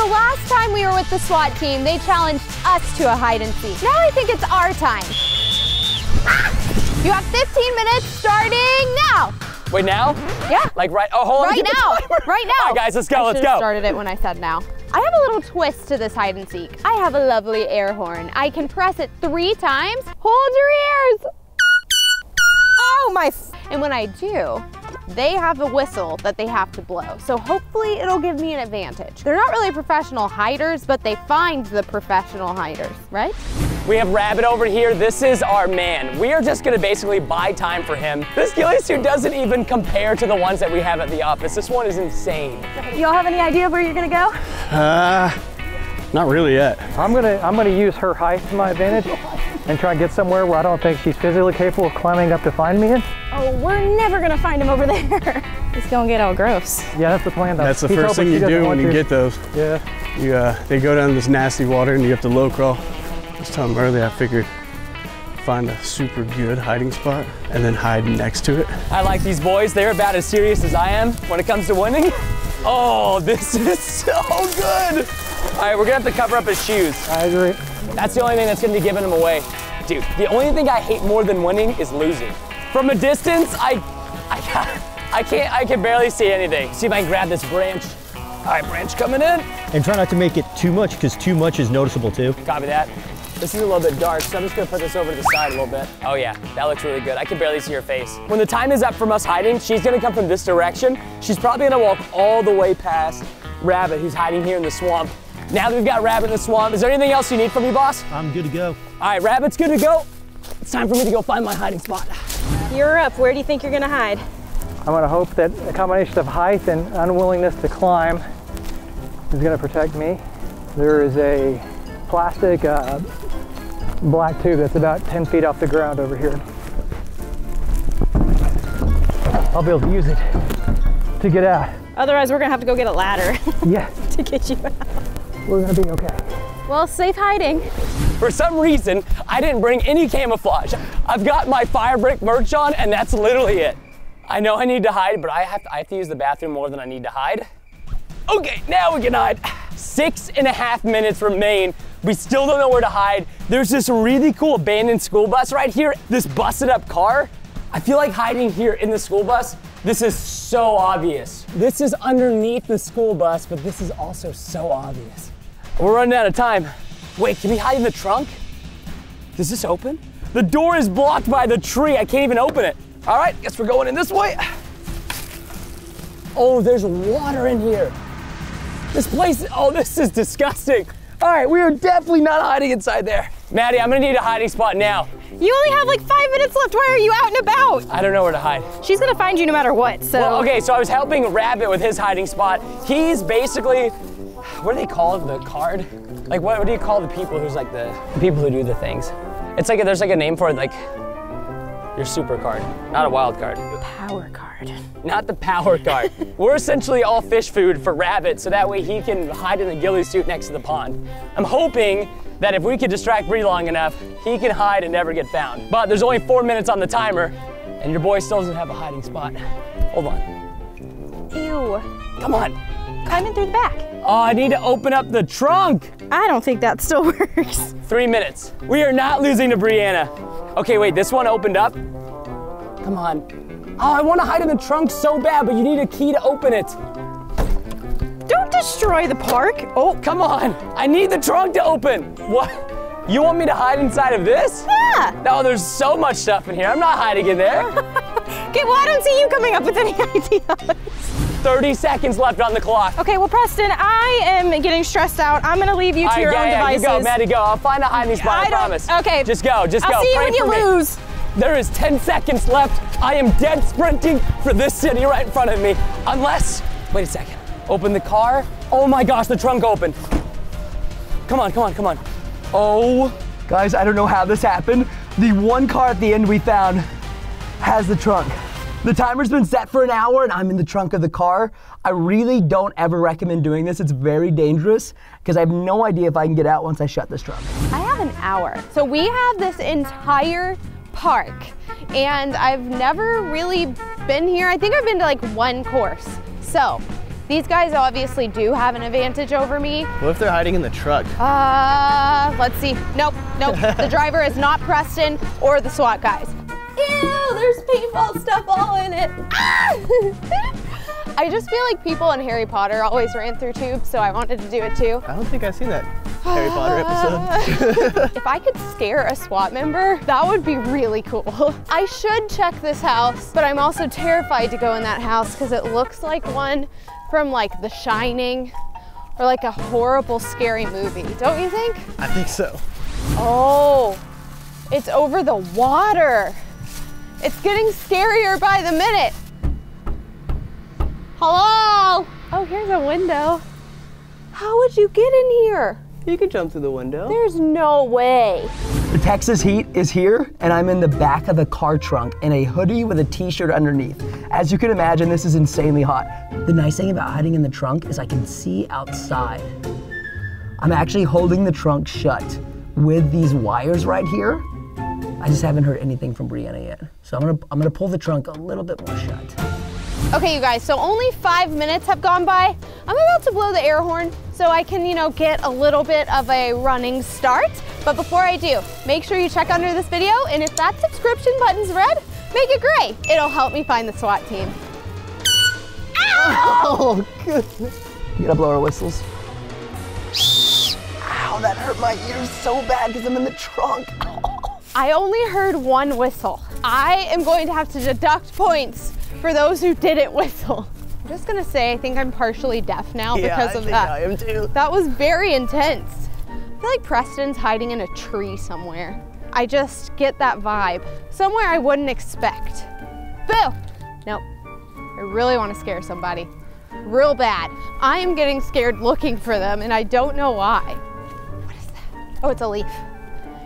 The last time we were with the SWAT team, they challenged us to a hide and seek. Now I think it's our time. You have 15 minutes starting now. Wait, now? Yeah. Like right, oh, hold on. Right now. Right now. All right, guys, let's go, I let's go. started it when I said now. I have a little twist to this hide and seek. I have a lovely air horn. I can press it three times. Hold your ears. Oh my. And when I do, they have a whistle that they have to blow. So hopefully it'll give me an advantage. They're not really professional hiders, but they find the professional hiders, right? We have Rabbit over here. This is our man. We are just gonna basically buy time for him. This ghillie suit doesn't even compare to the ones that we have at the office. This one is insane. Y'all have any idea where you're gonna go? Uh, not really yet. I'm gonna I'm gonna use her height to my advantage and try and get somewhere where I don't think she's physically capable of climbing up to find me in. Oh, we're never gonna find him over there. It's gonna get all gross. Yeah, that's the plan. Though. That's the He's first thing you do when want you to. get those. Yeah. You, uh, they go down this nasty water and you have to low crawl. Just tell them early. I figured find a super good hiding spot and then hide next to it. I like these boys. They're about as serious as I am when it comes to winning. Oh, this is so good. All right, we're gonna have to cover up his shoes. I agree. That's the only thing that's gonna be giving him away. Dude, the only thing I hate more than winning is losing. From a distance, I, I, can't- I can't, I can barely see anything. See if I can grab this branch. All right, branch coming in. And try not to make it too much because too much is noticeable too. Copy that. This is a little bit dark, so I'm just gonna put this over to the side a little bit. Oh yeah, that looks really good. I can barely see her face. When the time is up from us hiding, she's gonna come from this direction. She's probably gonna walk all the way past Rabbit, who's hiding here in the swamp. Now that we've got Rabbit in the swamp, is there anything else you need from me, boss? I'm good to go. All right, Rabbit's good to go. It's time for me to go find my hiding spot. You're up. Where do you think you're gonna hide? I'm gonna hope that a combination of height and unwillingness to climb is gonna protect me. There is a plastic uh, black tube that's about 10 feet off the ground over here. I'll be able to use it to get out. Otherwise, we're gonna have to go get a ladder Yeah, to get you out. We're gonna be okay. Well, safe hiding. For some reason, I didn't bring any camouflage. I've got my fire brick merch on, and that's literally it. I know I need to hide, but I have to, I have to use the bathroom more than I need to hide. Okay, now we can hide. Six and a half minutes remain. We still don't know where to hide. There's this really cool abandoned school bus right here, this busted up car. I feel like hiding here in the school bus. This is so obvious. This is underneath the school bus, but this is also so obvious. We're running out of time. Wait, can we hide in the trunk? Does this open? The door is blocked by the tree. I can't even open it. All right, guess we're going in this way. Oh, there's water in here. This place, oh, this is disgusting. All right, we are definitely not hiding inside there. Maddie, I'm gonna need a hiding spot now. You only have like five minutes left. Why are you out and about? I don't know where to hide. She's gonna find you no matter what. So Well, okay, so I was helping Rabbit with his hiding spot. He's basically, what do they call it? The card? Like, what, what do you call the people who's like the, the people who do the things? It's like, a, there's like a name for it, like your super card, not a wild card. power card. Not the power card. We're essentially all fish food for Rabbit, so that way he can hide in the ghillie suit next to the pond. I'm hoping that if we could distract Bree long enough, he can hide and never get found. But there's only four minutes on the timer, and your boy still doesn't have a hiding spot. Hold on. Ew. Come on. Climb in through the back. Oh, I need to open up the trunk. I don't think that still works. Three minutes. We are not losing to Brianna. Okay, wait, this one opened up. Come on. Oh, I want to hide in the trunk so bad, but you need a key to open it. Don't destroy the park. Oh, Come on. I need the trunk to open. What? You want me to hide inside of this? yeah. No, there's so much stuff in here. I'm not hiding in there. Okay, well, I don't see you coming up with any ideas. 30 seconds left on the clock. Okay, well, Preston, I am getting stressed out. I'm gonna leave you to your yeah, own yeah, devices. you go, Maddie, go. I'll find a hiding spot, I, I promise. okay. Just go, just I'll go. see you Pray when you me. lose. There is 10 seconds left. I am dead sprinting for this city right in front of me. Unless, wait a second. Open the car. Oh my gosh, the trunk opened. Come on, come on, come on. Oh, guys, I don't know how this happened. The one car at the end we found has the trunk. The timer's been set for an hour and I'm in the trunk of the car. I really don't ever recommend doing this. It's very dangerous because I have no idea if I can get out once I shut this trunk. I have an hour. So we have this entire park and I've never really been here. I think I've been to like one course. So These guys obviously do have an advantage over me. What if they're hiding in the truck? Uh, let's see. Nope, nope. the driver is not Preston or the SWAT guys. Ew, there's paintball stuff all in it. Ah! I just feel like people in Harry Potter always ran through tubes, so I wanted to do it too. I don't think I've seen that Harry Potter episode. if I could scare a SWAT member, that would be really cool. I should check this house, but I'm also terrified to go in that house because it looks like one from like The Shining or like a horrible, scary movie. Don't you think? I think so. Oh, it's over the water. It's getting scarier by the minute. Hello? Oh, here's a window. How would you get in here? You could jump through the window. There's no way. The Texas heat is here, and I'm in the back of the car trunk in a hoodie with a t-shirt underneath. As you can imagine, this is insanely hot. The nice thing about hiding in the trunk is I can see outside. I'm actually holding the trunk shut with these wires right here. I just haven't heard anything from Brianna yet. So I'm gonna, I'm gonna pull the trunk a little bit more shut. Okay, you guys, so only five minutes have gone by. I'm about to blow the air horn so I can, you know, get a little bit of a running start. But before I do, make sure you check under this video, and if that subscription button's red, make it gray. It'll help me find the SWAT team. Ow! Oh, goodness. You gotta blow our whistles. Ow, that hurt my ears so bad because I'm in the trunk. I only heard one whistle. I am going to have to deduct points for those who didn't whistle. I'm just gonna say I think I'm partially deaf now yeah, because I of think that. I am too. That was very intense. I feel like Preston's hiding in a tree somewhere. I just get that vibe. Somewhere I wouldn't expect. Boo! Nope. I really want to scare somebody. Real bad. I am getting scared looking for them and I don't know why. What is that? Oh, it's a leaf.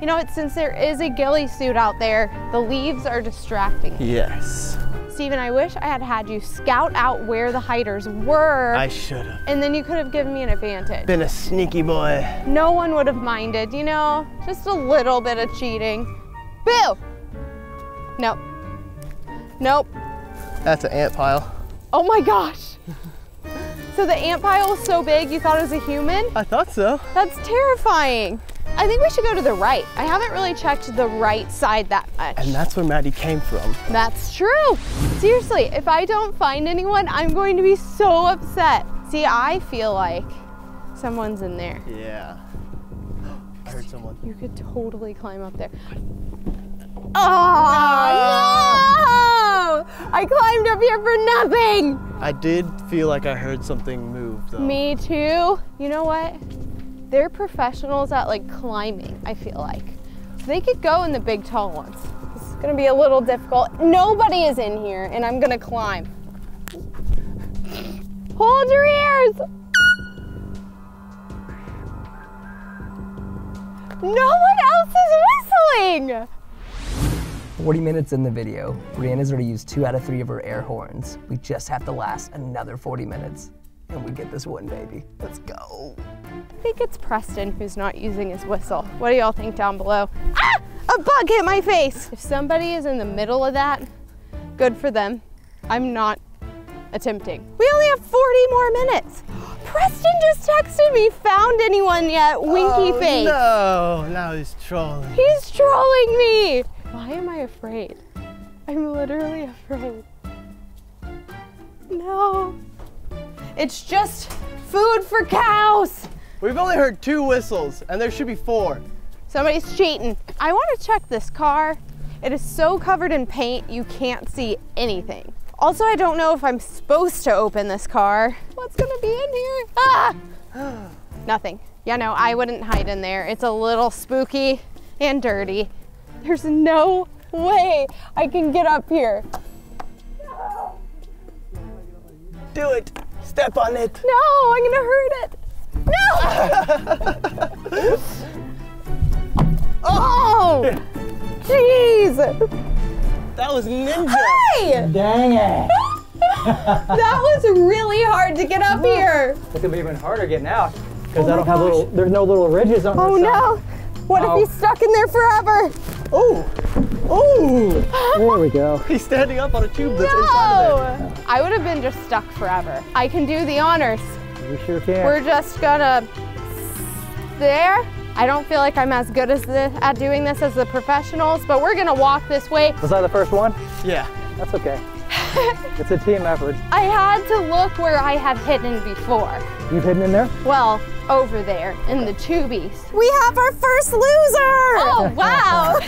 You know what, since there is a ghillie suit out there, the leaves are distracting. Yes. Steven, I wish I had had you scout out where the hiders were. I should have. and then you could have given me an advantage. Been a sneaky boy. No one would have minded, you know? Just a little bit of cheating. Boo! Nope. Nope. That's an ant pile. Oh my gosh. So the ant pile was so big you thought it was a human? I thought so. That's terrifying. I think we should go to the right. I haven't really checked the right side that much. And that's where Maddie came from. That's true. Seriously, if I don't find anyone, I'm going to be so upset. See, I feel like someone's in there. Yeah. I heard someone. You could totally climb up there. Oh, no! I climbed up here for nothing. I did feel like I heard something move though. Me too. You know what? They're professionals at like climbing, I feel like. They could go in the big tall ones. Is gonna be a little difficult. Nobody is in here and I'm gonna climb. Hold your ears! No one else is whistling! 40 minutes in the video, Brianna's already used two out of three of her air horns. We just have to last another 40 minutes, and we get this one, baby. Let's go. I think it's Preston who's not using his whistle. What do y'all think down below? Ah! A bug hit my face! If somebody is in the middle of that, good for them. I'm not attempting. We only have 40 more minutes. Preston just texted me, found anyone yet? Winky oh, face. No, now he's trolling. He's trolling me. Why am I afraid? I'm literally afraid. No. It's just food for cows. We've only heard two whistles, and there should be four. Somebody's cheating. I want to check this car. It is so covered in paint, you can't see anything. Also, I don't know if I'm supposed to open this car. What's gonna be in here? Ah! Nothing. Yeah, no, I wouldn't hide in there. It's a little spooky and dirty. There's no way I can get up here. Do it. Step on it. No, I'm gonna hurt it. No! oh! Jeez! That was ninja. Hey! Dang it. That was really hard to get up here. It's gonna be even harder getting out because oh I don't have little. There's no little ridges on Oh this side. no! What Oh. if he's stuck in there forever? Oh, Oh! There we go. He's standing up on a tube that's inside of No! I would have been just stuck forever. I can do the honors. You sure can. We're just gonna there. I don't feel like I'm as good as the, at doing this as the professionals, but we're gonna walk this way. Was that the first one? Yeah. That's okay. it's a team effort. I had to look where I had hidden before. You've hidden in there? Well, over there in the tubies. We have our first loser! Oh, wow!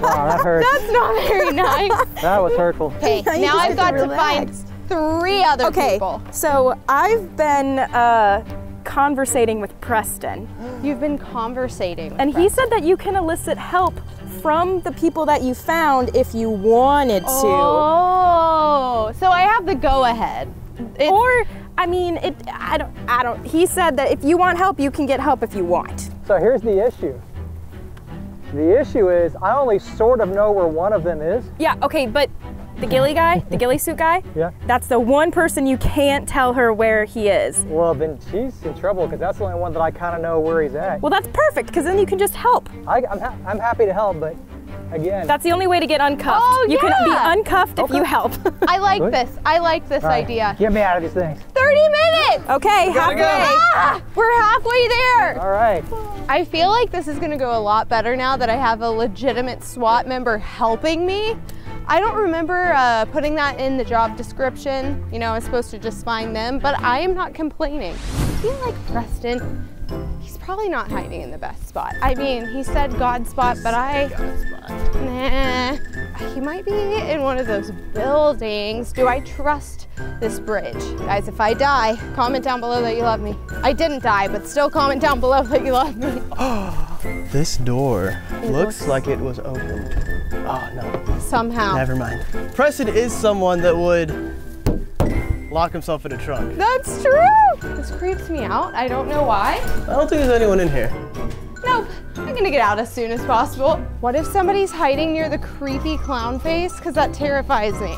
Wow, that hurts. That's not very nice. that was hurtful. Okay, now I've got to to find relax. Three other Okay, people. so I've been uh, conversating with Preston, You've been conversating. with and he said that you can elicit help from the people that you found if you wanted to. Oh, so I have the go ahead. It's- Or, I mean, it. I don't. I don't. He said that if you want help, you can get help if you want. So here's the issue. The issue is I only sort of know where one of them is. Yeah. Okay, but the ghillie guy, the ghillie suit guy. Yeah. That's the one person you can't tell her where he is. Well, then she's in trouble because that's the only one that I kind of know where he's at. Well, that's perfect because then you can just help. I, I'm, ha- I'm happy to help, but again, That's the only way to get uncuffed. Oh, you can be yeah. uncuffed if you help. I like Good. this. I like this All right, idea. Get me out of these things. 30 minutes! okay, halfway. Ah, we're halfway there. All right. I feel like this is gonna go a lot better now that I have a legitimate SWAT member helping me. I don't remember uh, putting that in the job description. You know, I was supposed to just find them, but I am not complaining. I feel like Preston, he's probably not hiding in the best spot. I mean, he said God spot, but I, nah, he might be in one of those buildings. Do I trust this bridge? Guys, if I die, comment down below that you love me. I didn't die, but still comment down below that you love me. Oh, This door looks like it was opened. Oh, no. Somehow. Never mind. Preston is someone that would lock himself in a trunk. That's true. This creeps me out. I don't know why. I don't think there's anyone in here. Nope. I'm gonna get out as soon as possible. What if somebody's hiding near the creepy clown face? Because that terrifies me.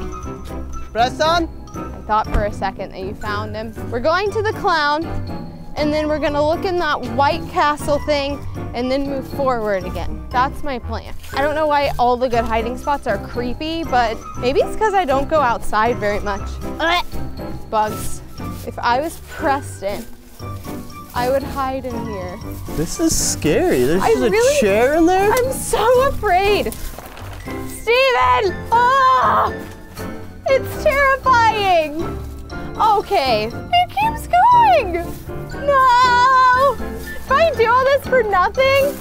Preston? I thought for a second that you found him. We're going to the clown, and then we're gonna look in that White Castle thing, and then move forward again. That's my plan. I don't know why all the good hiding spots are creepy, but maybe it's because I don't go outside very much. Bugs. If I was Preston, I would hide in here. This is scary. There's I just a chair in there? I'm so afraid. Steven! Ah! It's terrifying. Okay, it keeps going. No! If I do all this for nothing,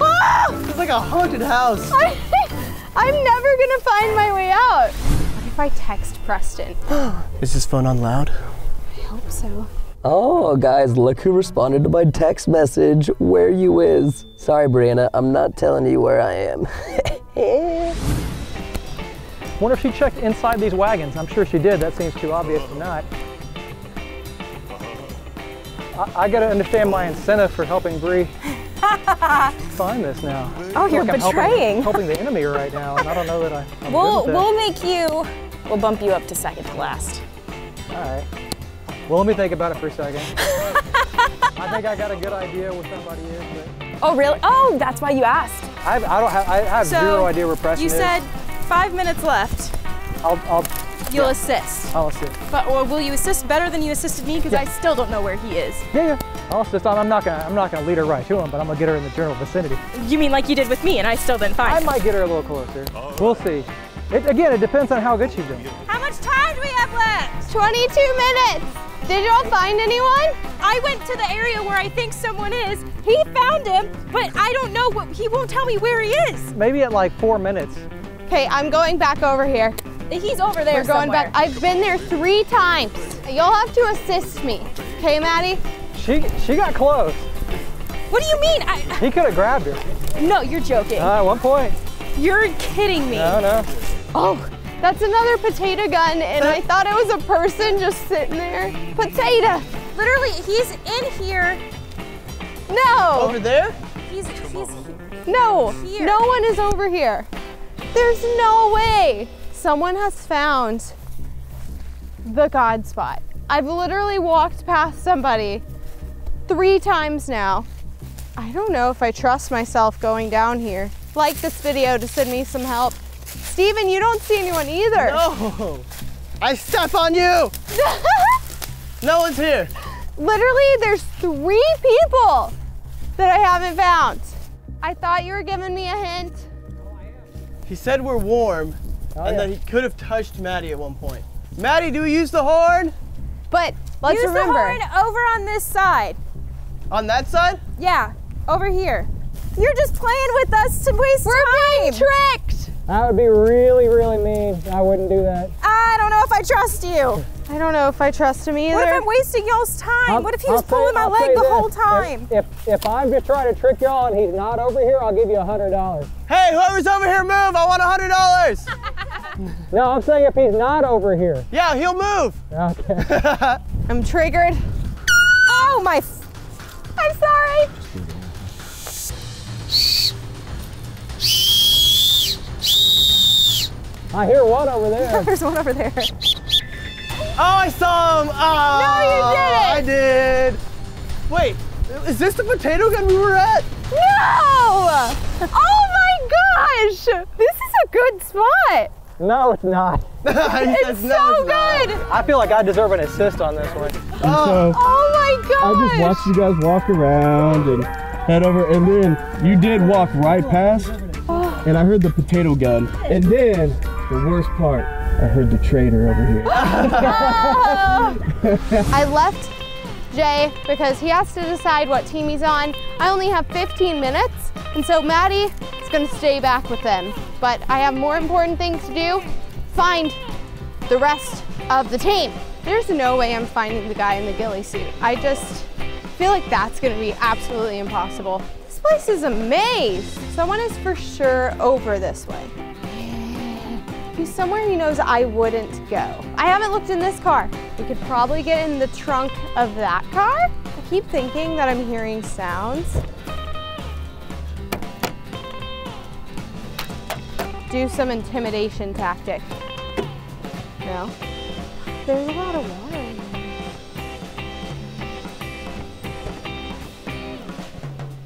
ah! It's like a haunted house. I, I'm never gonna find my way out. What if I text Preston? Is his phone on loud? I hope so. Oh, guys, look who responded to my text message. Where you is? Sorry, Brianna, I'm not telling you where I am. Wonder if she checked inside these wagons. I'm sure she did. That seems too obvious to not. I, I gotta understand my incentive for helping Bree find this now. Oh, you're Look, I'm helping- betraying. Helping, the enemy right now, and I don't know that I. I'm We'll we'll make you. We'll bump you up to second to last. All right. Well, let me think about it for a second. I think I got a good idea where somebody is, but Oh really? Oh, that's why you asked. I, I don't have. I have So zero idea where Preston you is. said five minutes left. I'll. I'll. You'll assist. I'll assist. But or will you assist better than you assisted me? Because I still don't know where he is. Yeah, yeah. I'll assist. I'm I'm not gonna. I'm not gonna lead her right to him, but I'm gonna get her in the general vicinity. You mean like you did with me, and I still didn't find I him? might get her a little closer. We'll see. It, again, it depends on how good she's doing. How much time do we have left? 22 minutes. Did y'all find anyone? I went to the area where I think someone is. He found him, but I don't know what. He won't tell me where he is. Maybe at like four minutes. Okay, I'm going back over here. He's over there We're going somewhere. back. I've been there three times. You'll have to assist me. Okay, Maddie? She she got close. What do you mean? I, He could have grabbed her. no, you're joking. Uh, one point. you're kidding me. No, no. Oh, that's another potato gun, and I thought it was a person just sitting there. Potato! Literally, he's in here. No! Over there? He's he's. No! Here. No one is over here. There's no way someone has found the God spot. I've literally walked past somebody three times now. I don't know if I trust myself going down here. Like this video to send me some help. Steven, you don't see anyone either. No. I step on you. no one's here. Literally, there's three people that I haven't found. I thought you were giving me a hint. He said we're warm Oh, and yeah. that he could have touched Maddie at one point. Maddie, do we use the horn? But let's Use remember. the horn over on this side. On that side? Yeah, over here. You're just playing with us to waste We're time. being tricked. That would be really, really mean. I wouldn't do that. I don't know if I trust you. I don't know if I trust him either. What if I'm wasting y'all's time? I'll- what if he I'll was pulling say- my I'll leg the this. whole If- time? If, if I'm just trying to trick y'all and he's not over here, I'll give you a hundred dollars. Hey, whoever's over here, move. I want a hundred dollars. No, I'm saying if he's not over here. yeah, he'll move. Okay. I'm triggered. Oh my! F- I'm sorry. I hear one over there. There's one over there. Oh, I saw him. Oh, No, you didn't. I did. Wait, is this the potato gun we were at? No! Oh my gosh! This is a good spot. No, it's not. He It's so "No, it's not." good. I feel like I deserve an assist on this one. So Oh my gosh! I just watched you guys walk around and head over, and then you did walk right past, oh. and I heard the potato gun, and then the worst part, I heard the trader over here. I left Jay because he has to decide what team he's on. I only have 15 minutes, and so Maddie is gonna stay back with them. But I have more important things to do. Find the rest of the team. There's no way I'm finding the guy in the ghillie suit. I just feel like that's gonna be absolutely impossible. This place is a maze. Someone is for sure over this way. He's somewhere he knows I wouldn't go. I haven't looked in this car. We could probably get in the trunk of that car. I keep thinking that I'm hearing sounds. Do some intimidation tactic. No. There's a lot of water.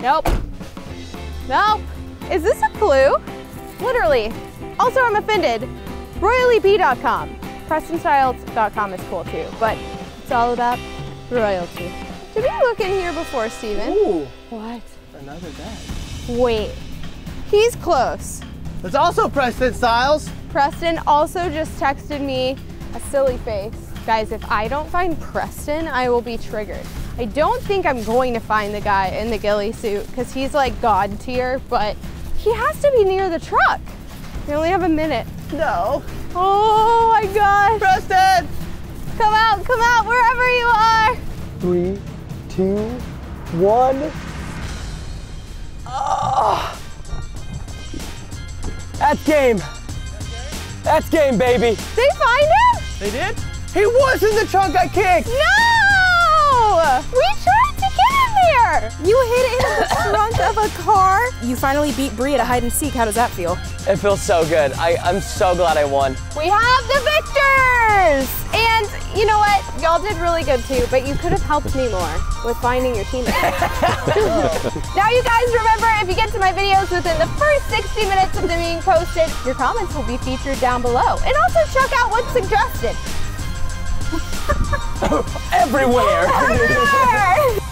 Nope. Nope. Is this a clue? Literally. Also, I'm offended. RoyallyB.com. PrestonStyles.com is cool too, but it's all about royalty. Did we look in here before, Steven? Ooh, What? another bag. Wait. He's close. It's also Preston Styles. Preston also just texted me a silly face. Guys, if I don't find Preston, I will be triggered. I don't think I'm going to find the guy in the ghillie suit because he's like god tier, but he has to be near the truck. We only have a minute. No. Oh my gosh. Preston! Come out, come out, wherever you are. Three, two, one. Ah! That's game. That's game, baby. They find him? They did? He was in the trunk I kicked! No! We tried to get him there. You hid it in the trunk of a car. You finally beat Bree at a hide and seek. How does that feel? It feels so good. I, I'm so glad I won. We have the victors! And you know what? Y'all did really good too, but you could have helped me more with finding your teammates. now you guys remember, if you get to my videos within the first 60 minutes of them being posted, your comments will be featured down below. And also check out what's suggested. Everywhere. Everywhere!